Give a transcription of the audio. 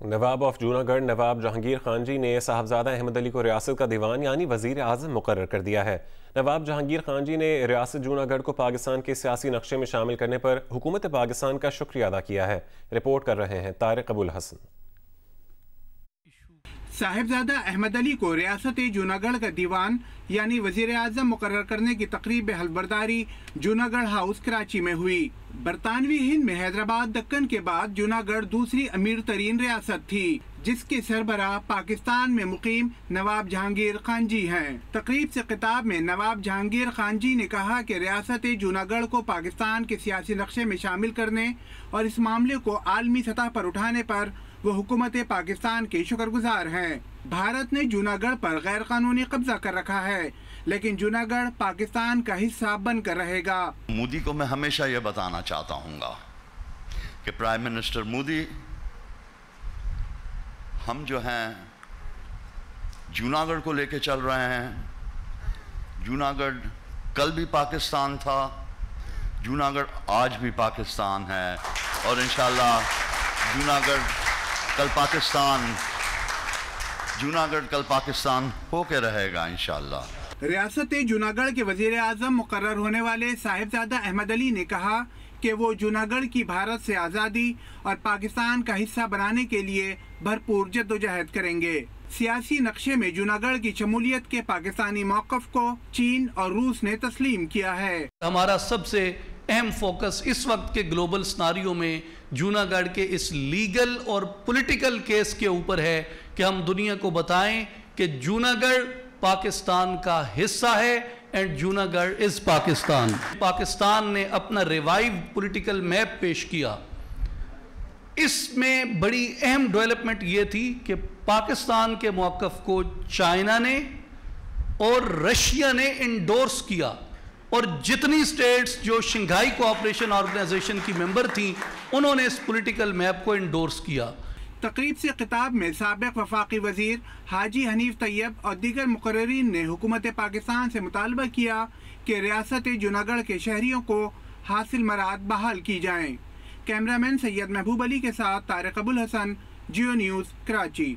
नवाब of Junagadh नवाब जहांगीर खान जी ने साहबजादा अहमद अली को रियासत का दीवान यानी वज़ीर आज़म मुकर कर दिया है। नवाब जहांगीर खान जी ने रियासत जूनागढ़ को पाकिस्तान के सियासी नक्शे में शामिल करने पर हुकूमत पाकिस्तान का शुक्रिया अदा किया है। रिपोर्ट कर रहे हैं तारिक अबुल हसन। साहिबजादा अहमद अली को रियासत जूनागढ़ का दीवान, यानी वज़ीर आज़म मुकर करने की तकरीब हलबरदारी जूनागढ़ हाउस कराची में हुई। बरतानवी हिंद में हैदराबाद दक्कन के बाद जूनागढ़ दूसरी अमीर तरीन रियासत थी, जिसके सरबरा पाकिस्तान में मुकीम नवाब जहांगीर खान जी हैं। तकरीब से किताब में नवाब जहांगीर खान जी ने कहा कि रियासत जूनागढ़ को पाकिस्तान के सियासी नक्शे में शामिल करने और इस मामले को आलमी सतह पर उठाने पर वो हुकूमत पाकिस्तान के शुक्रगुजार हैं। भारत ने जूनागढ़ पर गैर कानूनी कब्जा कर रखा है, लेकिन जूनागढ़ पाकिस्तान का हिस्सा बनकर रहेगा। मोदी को मैं हमेशा ये बताना चाहता हूँ कि प्राइम मिनिस्टर मोदी, हम जो हैं, जूनागढ़ को लेके चल रहे हैं। जूनागढ़ कल भी पाकिस्तान था, जूनागढ़ आज भी पाकिस्तान है। और इन जूनागढ़ कल पाकिस्तान जूनागढ़ कल पाकिस्तान होके रहेगा इन रियासत जूनागढ़ के वज़ीर आज़म मुकर होने वाले साहिबजादा अहमद अली ने कहा कि वो जूनागढ़ की भारत से आज़ादी और पाकिस्तान का हिस्सा बनाने के लिए भरपूर जद्दोजहद करेंगे। सियासी नक्शे में जूनागढ़ की शमूलियत के पाकिस्तानी मौकफ को चीन और रूस ने तस्लीम किया है। हमारा सबसे अहम फोकस इस वक्त के ग्लोबल स्नारियों में जूनागढ़ के इस लीगल और पॉलिटिकल केस के ऊपर है कि हम दुनिया को बताएँ कि जूनागढ़ पाकिस्तान का हिस्सा है एंड जूनागढ़ इज़ पाकिस्तान। पाकिस्तान ने अपना रिवाइव पॉलिटिकल मैप पेश किया। इसमें बड़ी अहम डेवलपमेंट ये थी कि पाकिस्तान के मौकफ को चाइना ने और रशिया ने इंडोर्स किया। और जितनी स्टेट्स जो शंघाई कोऑपरेशन ऑर्गेनाइजेशन की मेंबर थी, उन्होंने इस पॉलिटिकल मैप को इंडोर्स किया। तकरीब से खिताब में सबक वफाकी वज़ीर हाजी हनीफ तैयब और दीगर मुकर्रीन ने हुकूमत पाकिस्तान से मुतालबा किया कि रियासत जूनागढ़ के शहरीों को हासिल मराद बहाल की जाएँ। कैमरामैन सैयद महबूब अली के साथ तारक अबुल हसन, जियो न्यूज़ कराची।